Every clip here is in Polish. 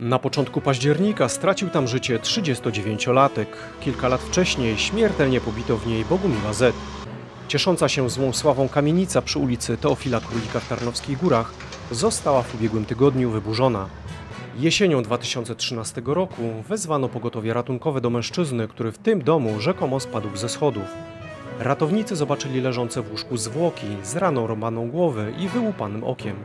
Na początku października stracił tam życie 39-latek. Kilka lat wcześniej śmiertelnie pobito w niej Bogumiła Z. Ciesząca się złą sławą kamienica przy ulicy Teofila Królika w Tarnowskich Górach została w ubiegłym tygodniu wyburzona. Jesienią 2013 roku wezwano pogotowie ratunkowe do mężczyzny, który w tym domu rzekomo spadł ze schodów. Ratownicy zobaczyli leżące w łóżku zwłoki z raną rąbaną głowy i wyłupanym okiem.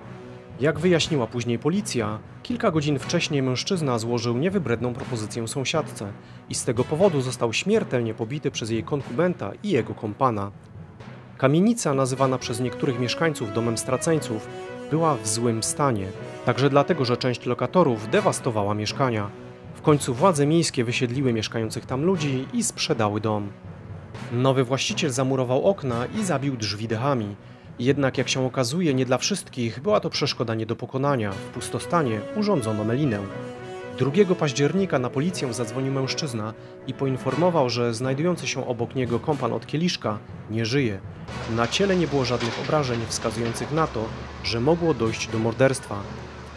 Jak wyjaśniła później policja, kilka godzin wcześniej mężczyzna złożył niewybredną propozycję sąsiadce i z tego powodu został śmiertelnie pobity przez jej konkubenta i jego kompana. Kamienica, nazywana przez niektórych mieszkańców domem straceńców, była w złym stanie, także dlatego, że część lokatorów dewastowała mieszkania. W końcu władze miejskie wysiedliły mieszkających tam ludzi i sprzedały dom. Nowy właściciel zamurował okna i zabił drzwi dechami. Jednak jak się okazuje, nie dla wszystkich była to przeszkoda nie do pokonania. W pustostanie urządzono melinę. 2 października na policję zadzwonił mężczyzna i poinformował, że znajdujący się obok niego kompan od kieliszka nie żyje. Na ciele nie było żadnych obrażeń wskazujących na to, że mogło dojść do morderstwa.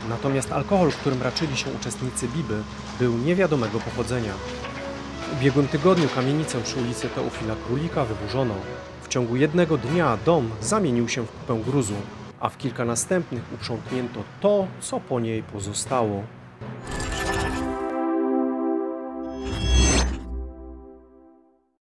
Natomiast alkohol, którym raczyli się uczestnicy Biby, był niewiadomego pochodzenia. W ubiegłym tygodniu kamienicę przy ulicy Teofila Królika wyburzono. W ciągu jednego dnia dom zamienił się w kupę gruzu, a w kilka następnych uprzątnięto to, co po niej pozostało.